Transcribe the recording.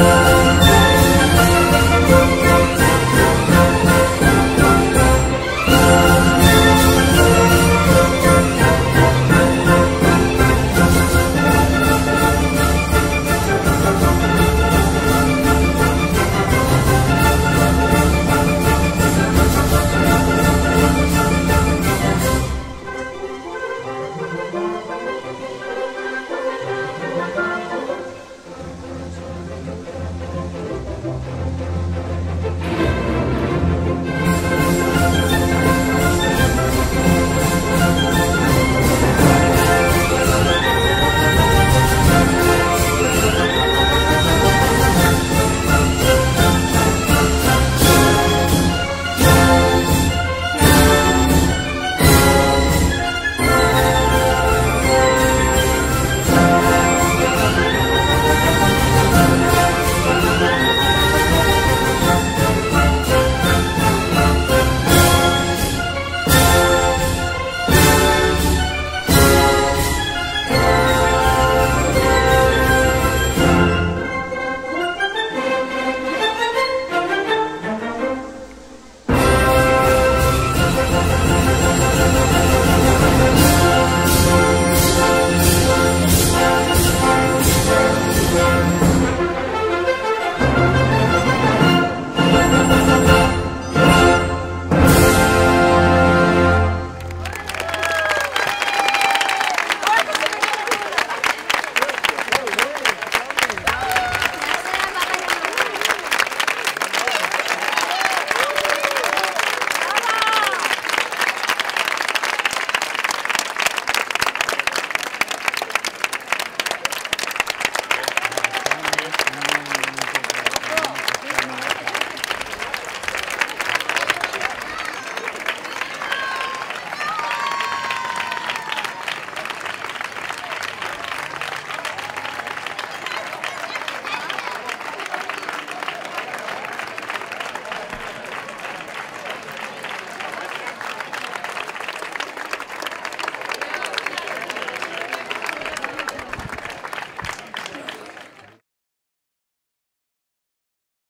love.